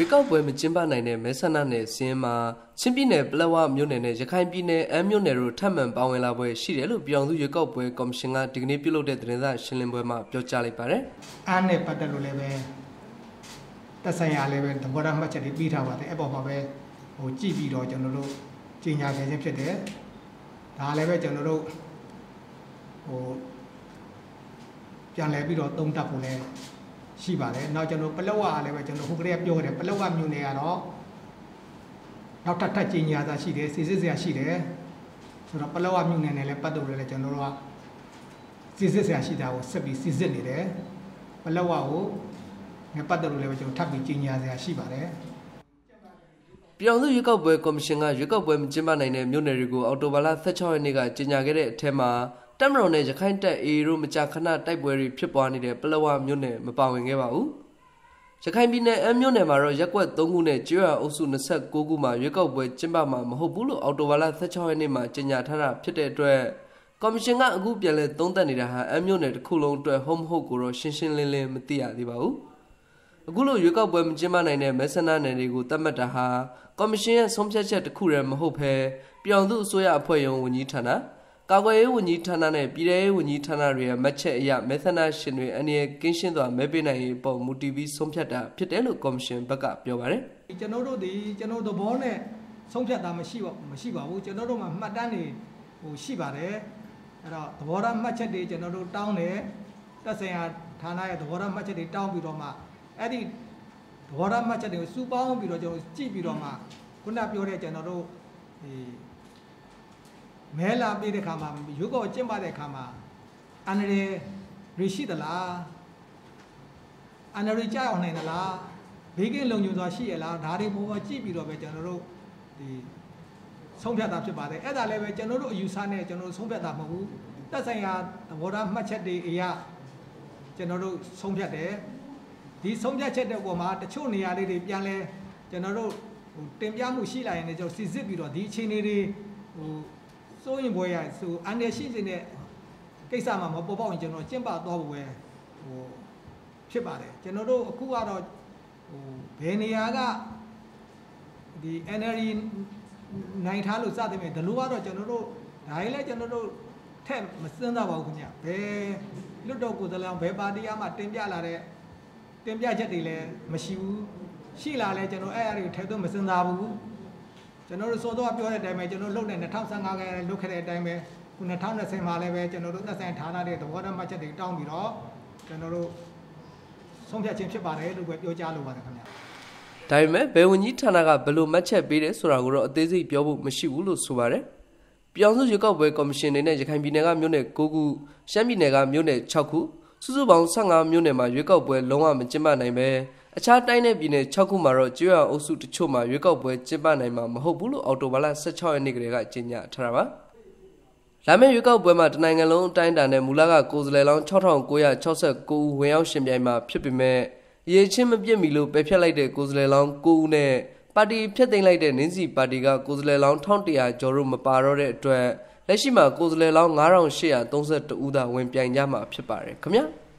ရွေးကောက်ပွဲမကျင်းပနိုင်တဲ့မဲဆန္ဒနယ်စင်းမှာချင်းပြည်နယ်ပလက်ဝမြို့နယ်နဲ့ရခိုင်ပြည်နယ်အမ်းမြို့နယ်တို့ထပ်မံပါဝင်လာပွဲရှိတယ်လို့ပြောင်စုရွေးကောက်ပွဲကော်မရှင်ကဒီကနေ့ပြုလုပ်တဲ့သတင်းစာရှင်းလင်းပွဲမှာပြောကြားလိုက်ပါတယ်အားနဲ့ပတ်သက်လို့လည်းပဲတက်ဆိုင်ရာလည်းပဲသဘောထားမှတ်ချက်တွေပြီးထားပါတယ်အဲ့ပေါ်မှာပဲဟိုကြည့်ပြီးတော့ကျွန်တော်တို့ကြီးညာခဲ့ခြင်းဖြစ်တယ်ဒါလည်းပဲကျွန်တော်တို့ဟိုပြန်လဲပြီးတော့သုံးသပ်ဖို့လည်း ရှိပါတယ်နောက်ကျွန်တော်ပလောဝကလည်းပဲကျွန်တော်ဟိုကလေးကပြောခဲ့တယ်ပလောဝမြို့နယ်ကတော့နောက်ထပ်ထပ်ကြီးညာတာရှိတယ်စီစစ်စရာရှိတယ်ဆိုတော့ပလောဝမြို့နယ်နဲ့လည်းပတ်သက်လို့လည်းကျွန်တော်တို့ကစစ်စစ်ဆရာရှိတာကိုဆက်ပြီးစစ်စစ်နေတယ်ပလက်ဝကိုငါပတ်တယ်လို့လည်းကျွန်တော်ထပ်ပြီးကြီးညာဆရာရှိပါတယ်ပြောင်စုရွေးကောက်ပွဲကော်မရှင်ကရွေးကောက်ပွဲမကျင်းပနိုင်တဲ့မြို့နယ်တွေကိုအော်တိုဘာလ16ရက်နေ့ကကြေညာခဲ့တဲ့အထက်မှာ တက်မတော်နဲ့ရခိုင်တပ်အေတို့မကြာခဏတိုက်ပွဲတွေဖြစ်ပွားနေတဲ့ပလက်ဝမြို့နယ်မပါဝင်ခဲ့ပါဘူးရခိုင်ပြည်နယ်အမ်းမြို့နယ်မှာတော့ရက်ကွက်3ခုနဲ့ကျွော်အုပ်စု29ခုမှာရွေးကောက်ပွဲကျင်းပမှာမဟုတ်ဘူးလို့အော်တိုဘာလ16ရက်နေ့မှာကြေညာထားတာဖြစ်တဲ့အတွက်ကော်မရှင်ကအခုပြန်လဲသုံးသပ်နေတာဟာအမ်းမြို့နယ်တစ်ခုလုံးအတွက်ဟုတ်မဟုတ်ကိုတော့ရှင်းရှင်းလင်းလင်းမသိရသေးပါဘူးအခုလိုရွေးကောက်ပွဲမကျင်းပနိုင်တဲ့မဲဆန္ဒနယ်တွေကိုတတ်မှတ်တာဟာကော်မရှင်ရဲ့ဆုံးဖြတ်ချက်တစ်ခုတည်းမဟုတ်ဘဲပြောင်သူအစိုးရအဖွဲ့ရုံးဝန်ကြီးဌာန ကာကွယ်ရေးဝန်ကြီးဌာနနဲ့ပြည်ထရေးဝန်ကြီးဌာနတွေရဲ့မှတ်ချက်အရမဲဆန္ဒရှင်တွေအနေနဲ့ကင်းရှင်းစွာမဲပေးနိုင်ရေးပုံမူတည်ပြီးဆုံးဖြတ်တာဖြစ်တယ်လို့ကော်မရှင်ဘက်ကပြောပါတယ်ကျွန်တော်တို့ဒီကျွန်တော်သဘောနဲ့ဆုံးဖြတ်တာမရှိပါမရှိပါဘူးကျွန်တော်တို့မှာမှတ်တမ်းတွေဟိုရှိပါတယ်အဲ့တော့သဘောထားမှတ်ချက်တွေကျွန်တော်တို့တောင်းတယ်တက်ဆိုင်ရာဌာနရဲ့သဘောထားမှတ်ချက်တွေတောင်းပြီးတော့မှအဲ့ဒီသဘောထားမှတ်ချက်တွေကိုစုပေါင်းပြီးတော့ကျွန်တော်ကြည့်ပြီးတော့မှခုနပြောတဲ့ကျွန်တော်တို့ဒီ မဲလာပေးတဲ့ခါမှာရုပ်ကောကျင့်ပတဲ့ခါမှာအန္တရာယ်ရရှိသလားအန္တရာယ်ကြောက်အောင်နိုင်သလားဘေးကင်းလုံခြုံစွာရှိရလားဒါတွေပေါ်ပေါ်ကြည့်ပြီးတော့ပဲကျွန်တော်တို့ဒီဆုံးဖြတ်တာဖြစ်ပါတယ်အဲ့ဒါလည်းပဲကျွန်တော်တို့အယူဆနဲ့ကျွန်တော်တို့ဆုံးဖြတ်တာမဟုတ်ဘူးတက်ဆိုင်ရာသဘောထားမှတ်ချက်တွေအရာကျွန်တော်တို့ဆုံးဖြတ်တယ်ဒီဆုံးဖြတ်ချက်တဲ့ပုံမှာတချို့နေရာလေးတွေပြန်လဲကျွန်တော်တို့ဟိုတင်ပြမှုရှိလာရင်လည်းကျွန်တော်စစ်စစ်ပြီးတော့ဒီအခြေအနေတွေဟို စိုးရင်ဘွဲရဆိုအန်ရရှိနေတဲ့ကိစ္စမှာမပေါ်ပေါက်ရင်ကျွန်တော်ကျင့်ပသွားဖို့ပဲဟိုဖြစ်ပါတယ်ကျွန်တော်တို့အခုကတော့ဟိုဘယ်နေရာကဒီ NLD နိုင်ထားလို့စသဖြင့်ဒီလိုကတော့ကျွန်တော်တို့ဒါကြီးလဲကျွန်တော်တို့ထက်မစင်းသားပါဘူးခင်ဗျဘယ်လွတ်တော်ကိုယ်စားလှယ်ဘယ်ပါတီမှတင်ပြလာတဲ့တင်ပြချက်တွေလည်းမရှိဘူးရှိလာလဲကျွန်တော်အဲ့အရာတွေထဲတော့မစင်းသားဘူး ကျွန်တော်တို့စောတော့ပြောတဲ့အတိုင်းပဲကျွန်တော်လုပ်တဲ့2015ကလုပ်ခဲ့တဲ့အတိုင်းပဲခု2020မှာလည်းပဲကျွန်တော်တို့သက်ဆိုင်ဌာနတဲ့သဘောထားမှတ်ချက်တွေတောင်းပြီးတော့ကျွန်တော်တို့ဆုံးဖြတ်ခြင်းဖြစ်ပါတယ်လို့ပဲပြောကြားလိုပါတယ်ခင်ဗျာဒါပေမဲ့ဘယ်ဝန်ကြီးဌာနကဘယ်လိုမှတ်ချက်ပေးတယ်ဆိုတာကိုတော့အသေးစိတ်ပြောဖို့မရှိဘူးလို့ဆိုပါတယ်။ပြောင်စုရွေးကောက်ပွဲကော်မရှင်နေနဲ့ရခိုင်ပြည်နယ်ကမြို့နယ်9ခုရှမ်းပြည်နယ်ကမြို့နယ်6ခုစုစုပေါင်း15မြို့နယ်မှာရွေးကောက်ပွဲလုံးဝမကျင်းပနိုင်ပဲ အခြားတိုင်းနယ်ပြည်နယ်6ခုမှာတော့ကျွော်အုပ်စုတချို့မှာရွေးကောက်ပွဲကျင်းပနိုင်မှာမဟုတ်ဘူးလို့အော်တိုဘာလ16ရက်နေ့ကတည်းကကြေညာထားတာပါ။လာမယ့်ရွေးကောက်ပွဲမှာတနိုင်ငံလုံးအတိုင်းအတာနဲ့မူလကကိုယ်စားလှယ်လောင်း6969ဦးဝင်ရောက်ရှင်ပြိုင်မှာဖြစ်ပေမဲ့ရေချင်းမပြစ်မီလို့ပယ်ဖြတ်လိုက်တဲ့ကိုယ်စားလှယ်လောင်း9ဦးနဲ့ပါတီဖျက်သိမ်းလိုက်တဲ့နင်းစီပါတီကကိုယ်စားလှယ်လောင်း1100ကျော်တို့မပါတော့တဲ့အတွက်လက်ရှိမှာကိုယ်စားလှယ်လောင်း9832ဦးသာဝင်ပြိုင်ကြမှာဖြစ်ပါတယ်ခင်ဗျာ။